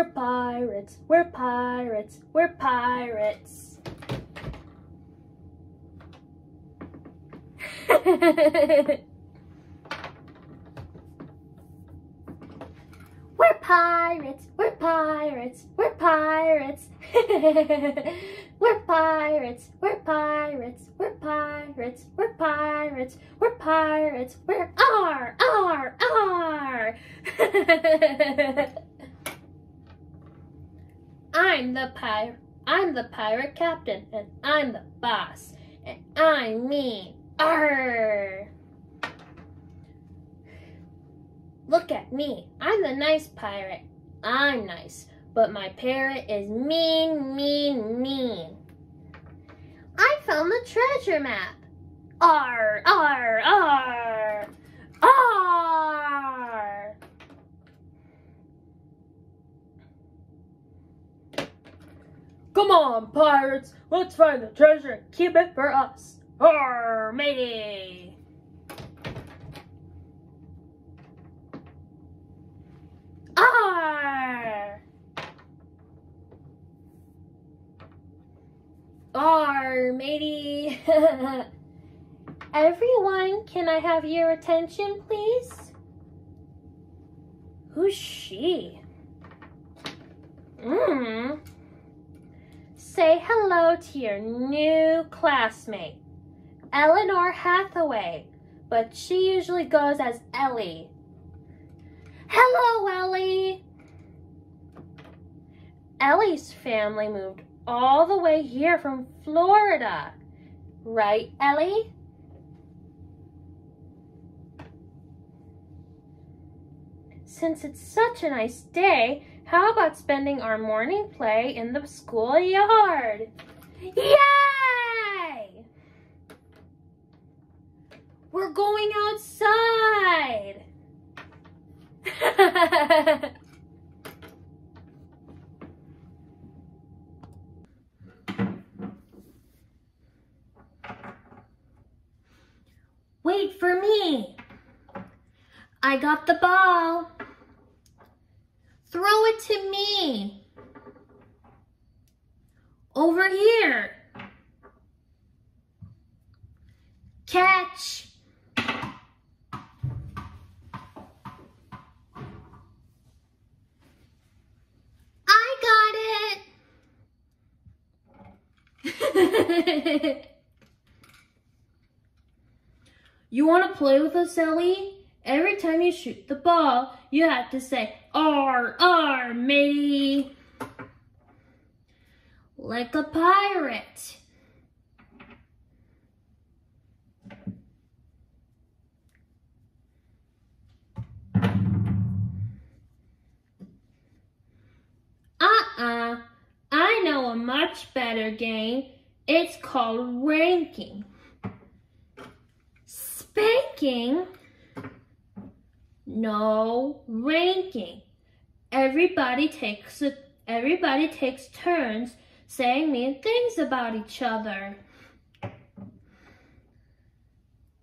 We're pirates. We're pirates. We're pirates. we're pirates. We're pirates. We're pirates. we're pirates. We're pirates. We're pirates. We're pirates. We're pirates. We're R R R. I'm the pirate. I'm the pirate captain, and I'm the boss, and I'm mean Arr! Look at me. I'm the nice pirate. I'm nice, but my parrot is mean, mean, mean. I found the treasure map. R, R, R, R. Come on, pirates. Let's find the treasure and keep it for us. Arr, matey. Arr. Arr, matey. Everyone, can I have your attention, please? Who's she? Mmm. Say hello to your new classmate, Eleanor Hathaway, but she usually goes as Ellie. Hello, Ellie. Ellie's family moved all the way here from Florida. Right, Ellie? Since it's such a nice day, how about spending our morning play in the schoolyard? Yay! We're going outside! Wait for me! I got the ball. Throw it to me. Over here. Catch. I got it. you want to play with us, Ellie? Every time you shoot the ball, you have to say, R, R, matey. Like a pirate. Uh-uh. I know a much better game. It's called ranking. Spanking? No, ranking. Everybody takes everybody takes turns saying mean things about each other.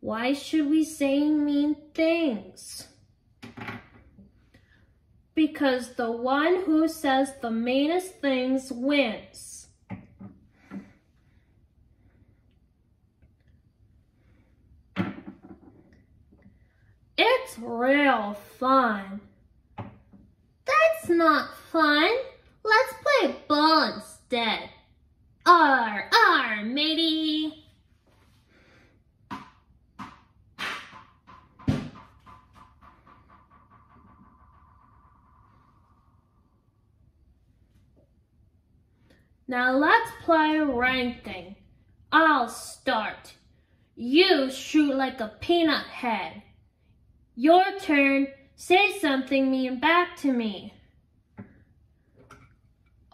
Why should we say mean things? Because the one who says the meanest things wins. Real fun. That's not fun. Let's play ball instead. R, R, matey. Now let's play ranking. I'll start. You shoot like a peanut head. Your turn. Say something mean back to me.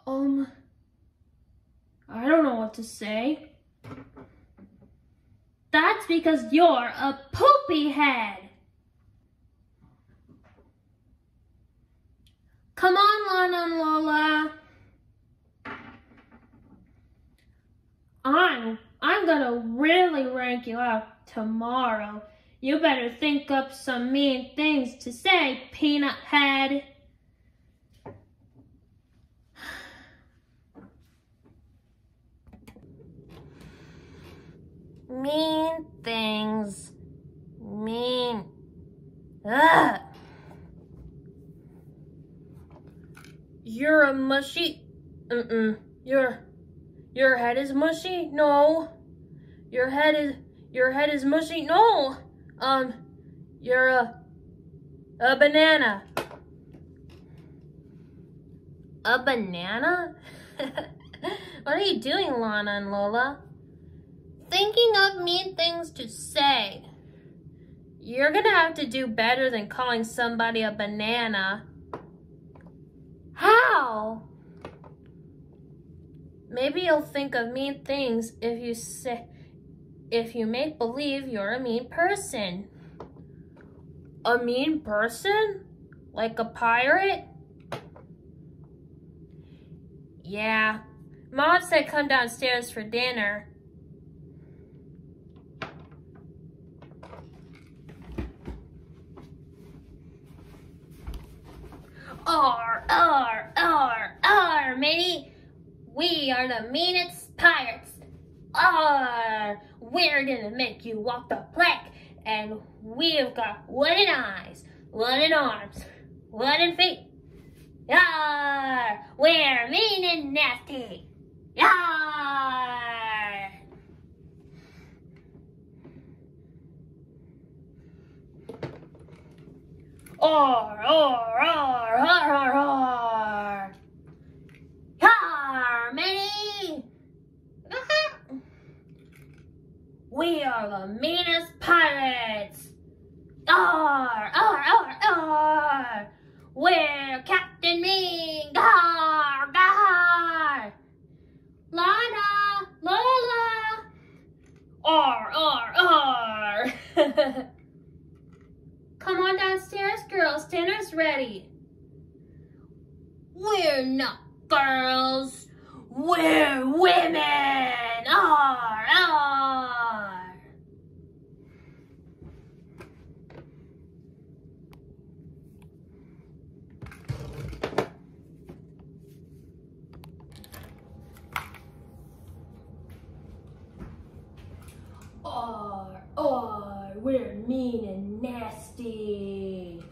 Um, I don't know what to say. That's because you're a poopy head. Come on, Lana and Lola. I'm, I'm gonna really rank you out tomorrow. You better think up some mean things to say, peanut head. mean things. Mean. Ugh. You're a mushy. Mm-mm. Your, your head is mushy? No. Your head is, your head is mushy? No. Um you're a a banana. A banana? what are you doing, Lana and Lola? Thinking of mean things to say. You're gonna have to do better than calling somebody a banana. How? Maybe you'll think of mean things if you say if you make believe you're a mean person. A mean person? Like a pirate? Yeah. Mom said come downstairs for dinner. R, R, R, R, matey. We are the meanest pirates. R, we're gonna make you walk the plank. And we've got wooden eyes, wooden arms, wooden feet. Yar, we're mean and nasty. Yar. Or, or, or, or, or, or. We are the meanest pirates! Ar, ar, ar, ar! We're Captain Mean! Gar, gar! Lana! Lola! Ar, ar, ar! Come on downstairs, girls. Dinner's ready. We're not girls. We're women. Arr, arr. Arr, arr, we're mean and nasty.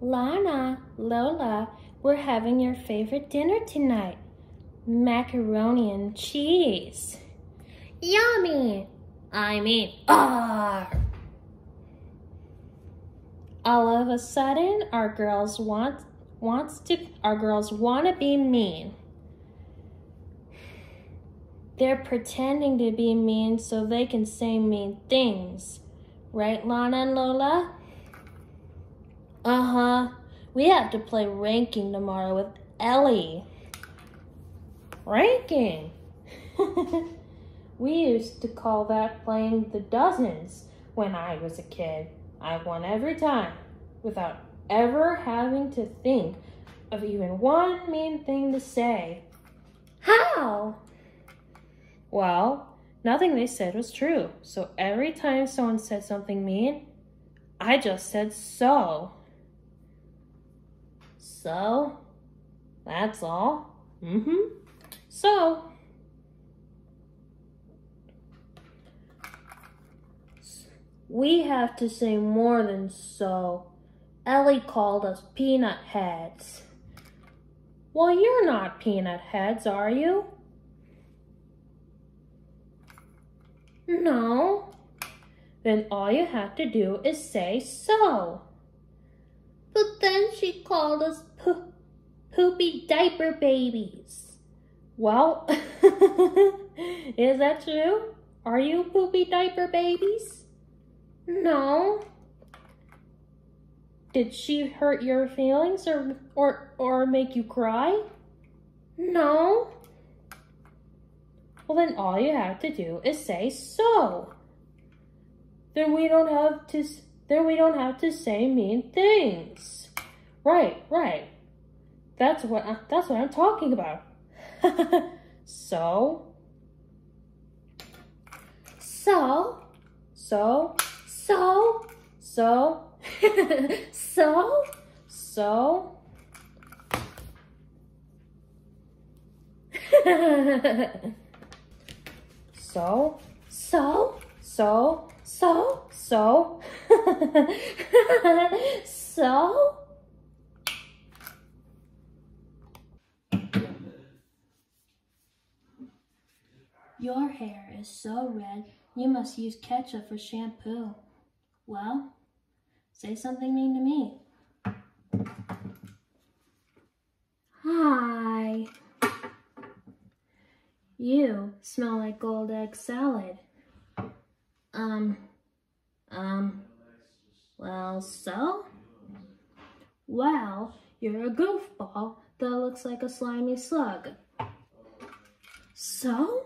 Lana, Lola, we're having your favorite dinner tonight. Macaroni and cheese. Yummy! I mean, ah! All of a sudden, our girls want wants to our girls want to be mean. They're pretending to be mean so they can say mean things. Right, Lana and Lola? Uh-huh. We have to play ranking tomorrow with Ellie. Ranking? we used to call that playing the dozens when I was a kid. I won every time without ever having to think of even one mean thing to say. How? Well, nothing they said was true. So every time someone said something mean, I just said so. So, that's all. Mm-hmm. So, we have to say more than so. Ellie called us peanut heads. Well, you're not peanut heads, are you? No. Then all you have to do is say so. But then she called us po poopy diaper babies. Well, is that true? Are you poopy diaper babies? No. Did she hurt your feelings or or or make you cry? No. Well then all you have to do is say so. Then we don't have to then we don't have to say mean things. Right, right. That's what I, that's what I'm talking about. so so so so so so, So? so? So? So? So? So? so? Your hair is so red, you must use ketchup for shampoo. Well, say something mean to me. Hi. You smell like gold egg salad. Um, um, well, so? Well, you're a goofball that looks like a slimy slug. So?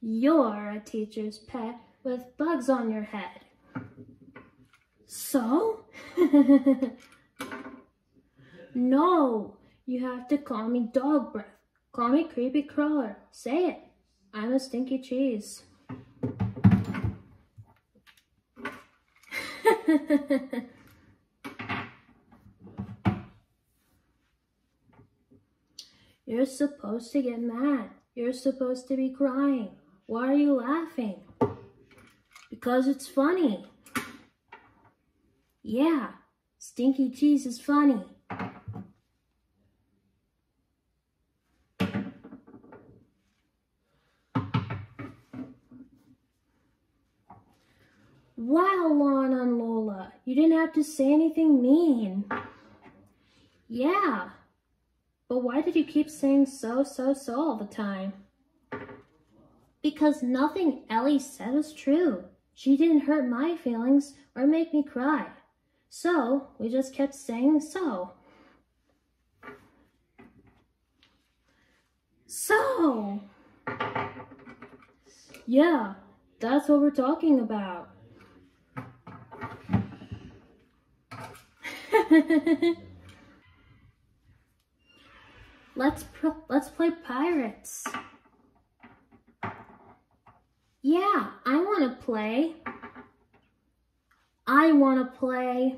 You're a teacher's pet with bugs on your head. So? no, you have to call me dog breath. Call me creepy crawler. Say it. I'm a stinky cheese. You're supposed to get mad. You're supposed to be crying. Why are you laughing? Because it's funny. Yeah, stinky cheese is funny. Wow, Lana and Lola, you didn't have to say anything mean. Yeah, but why did you keep saying so, so, so all the time? Because nothing Ellie said was true. She didn't hurt my feelings or make me cry. So, we just kept saying so. So! Yeah, that's what we're talking about. let's let's play pirates. Yeah, I want to play. I want to play.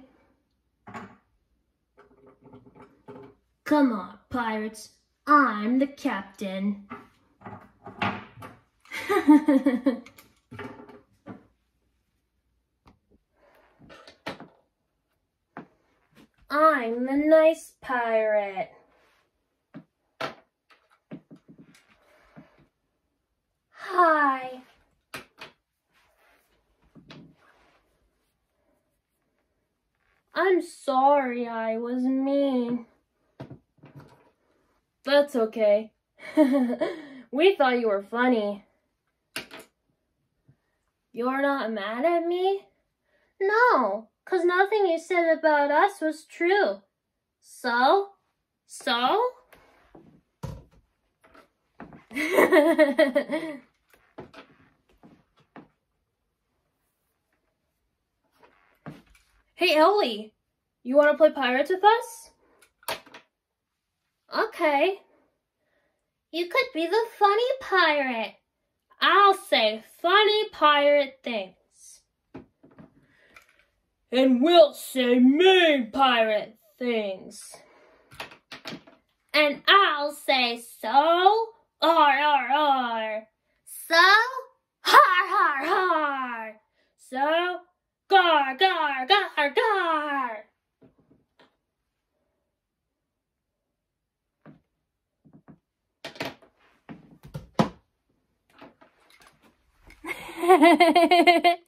Come on, pirates. I'm the captain. I'm the nice pirate. Hi. I'm sorry I was mean. That's okay. we thought you were funny. You're not mad at me? No, because nothing you said about us was true. So? So? hey, Ellie, you want to play pirates with us? Okay. You could be the funny pirate. I'll say funny pirate things and we'll say mean pirate things. And I'll say so, ar, ar, ar. So, har, har, har. So, gar, gar, gar, gar.